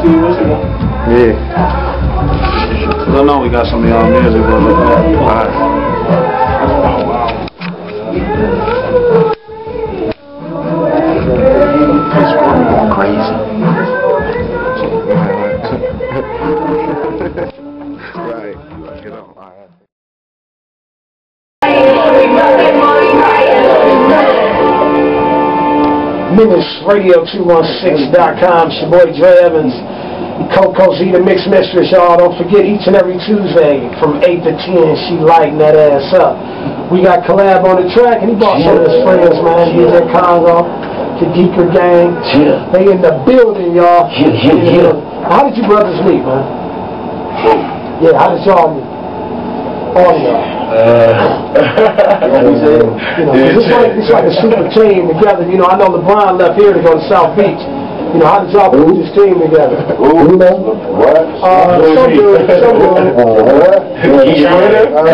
Steve Wilson. Yeah. I know we got some of y'all music, uh, Alright. right. MenaceRadio216.com. It's your boy Dre Evans. Coco Z, the Mix Mistress, y'all. Don't forget each and every Tuesday from 8 to 10, she lighting that ass up. We got Collab on the track, and he brought some of his friends, man. He's in Congo, the Geeker Gang. Yeah. They in the building, y'all. Yeah, yeah, yeah. How did you brothers meet, man? Yeah, how did y'all meet? All of y'all. You know, 'cause it's like it's like a super team together. You know, I know LeBron left here to go to South Beach. You know, how did y'all put this team together? Who know? What? Uh, some dude, some dude. Uh,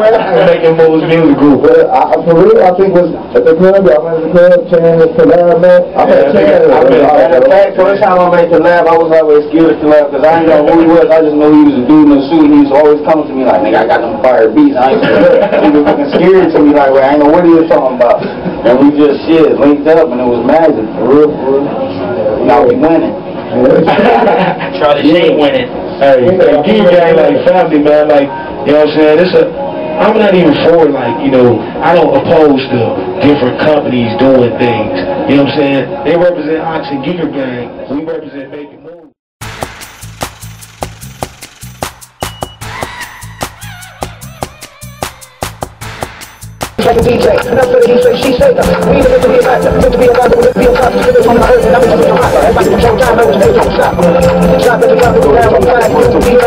Making moves music group. But uh, I, for real, I think was at the club. I went to the club, Chan, collab, man. I met Chan. I mean, matter of fact, first time I made the lab, I was always scared to collab because I didn't know who he was. I just knew he was a dude in a suit. and He was always coming to me like, nigga, I got them fire beats. I ain't he was fucking scared to me like, well, I ain't know what he was talking about. And we just shit linked up and it was magic. For real, for real. Now we winning. Charlie Sheen winning. Hey, hey, Geek Gang like family, man. Like, you know what I'm saying? It's a, I'm not even for like, you know, I don't oppose the different companies doing things. You know what I'm saying? They represent Ox and Geeker Gang. We represent moves. Like a DJ, enough for the he say, she say, we need to be a to be a rapper, need to be a to be the earth, and I'm just a rapper, everybody control time, I'm just a stop. Drop it, drop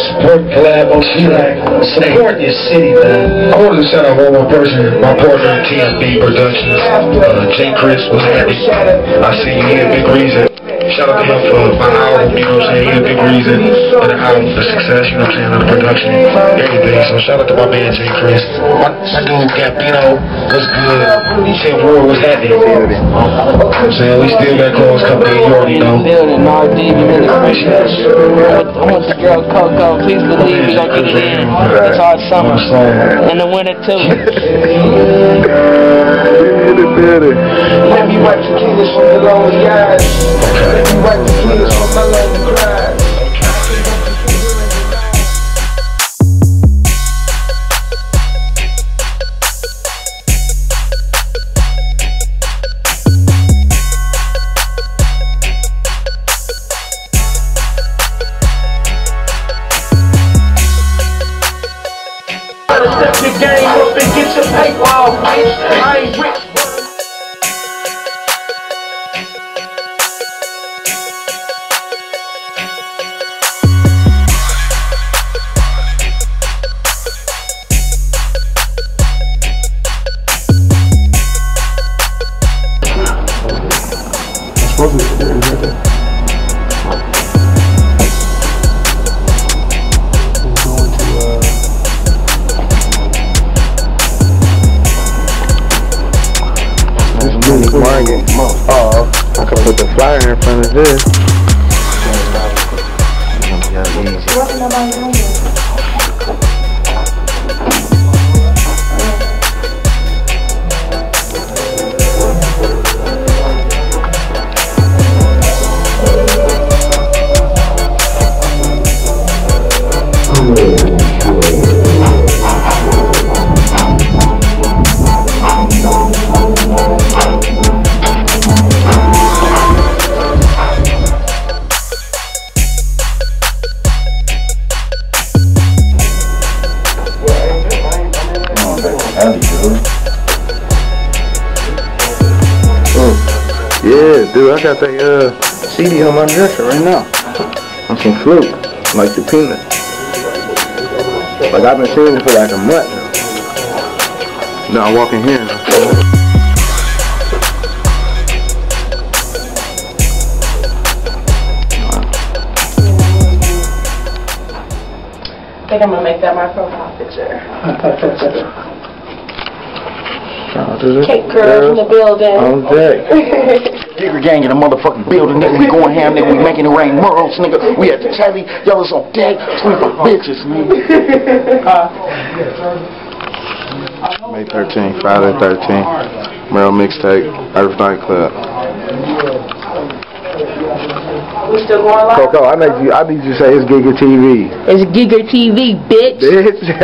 Support Collab on track. Support your city, man. I wanted to shout out one more person. My partner TMB Productions. Uh, Jay Chris was at. I see you. He a big reason. Shout out to him for my album, you know what I'm saying? He a big reason for the album, the success, you know what I'm saying, of the production, everything. So shout out to my man Jay Chris. My, my dude Gambino was good. He said war was happening. You know what I'm saying? We still got calls coming in, you already know. building, RD, I want the girl Coco, please believe we gonna get it in. It's hard summer. In the winter too. Let me wipe the tears from the lonely eyes. Let me wipe the tears from my lonely cries. Step your game up and get your paper off, bitch. I ain't rich. Put the flyer in front of this. Yeah, dude, I got that, uh, CD on my dresser right now. On some fruit, like the peanut. Like I've been seeing it for like a month now. Now I walk in here. I think I'm gonna make that my profile picture. Cake girl in the building. On deck. Digger gang in the motherfucking building, nigga. We going ham, nigga. We making it rain morals, nigga. We at the telly. Y'all is on deck. We for bitches, man. May 13th, Friday 13th. Merrill mixtape, Earth Night Club. We still going live? Coco, I need you. I need you to say it's Geeker TV. It's Geeker TV, bitch. Bitch.